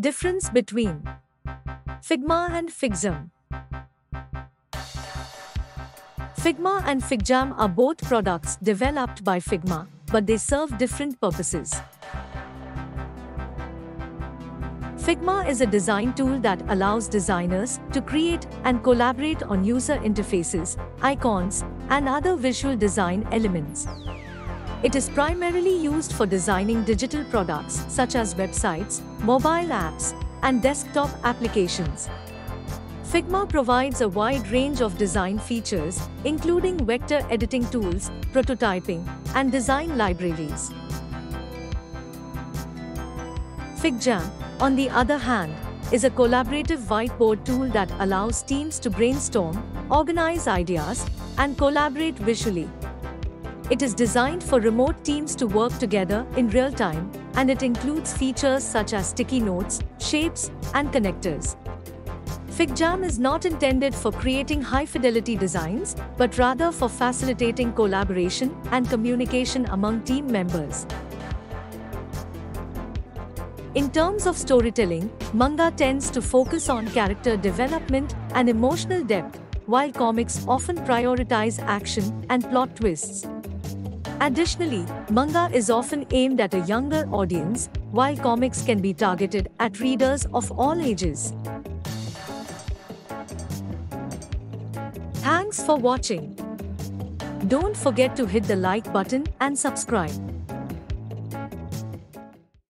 Difference between Figma and Figjam Figma and Figjam are both products developed by Figma, but they serve different purposes. Figma is a design tool that allows designers to create and collaborate on user interfaces, icons, and other visual design elements. It is primarily used for designing digital products such as websites, mobile apps, and desktop applications. Figma provides a wide range of design features, including vector editing tools, prototyping, and design libraries. Figjam, on the other hand, is a collaborative whiteboard tool that allows teams to brainstorm, organize ideas, and collaborate visually. It is designed for remote teams to work together in real time, and it includes features such as sticky notes, shapes, and connectors. Figjam is not intended for creating high-fidelity designs, but rather for facilitating collaboration and communication among team members. In terms of storytelling, manga tends to focus on character development and emotional depth, while comics often prioritize action and plot twists. Additionally, manga is often aimed at a younger audience, while comics can be targeted at readers of all ages. Thanks for watching. Don't forget to hit the like button and subscribe.